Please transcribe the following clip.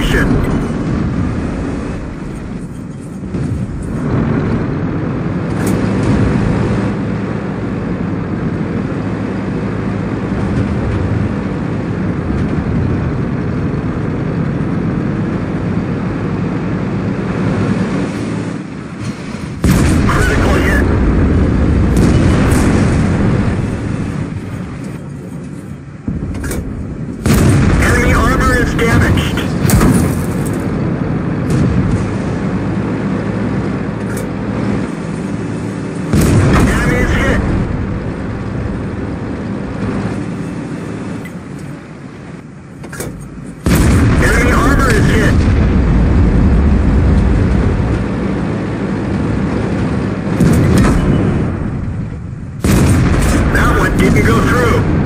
Penetration. you can go through.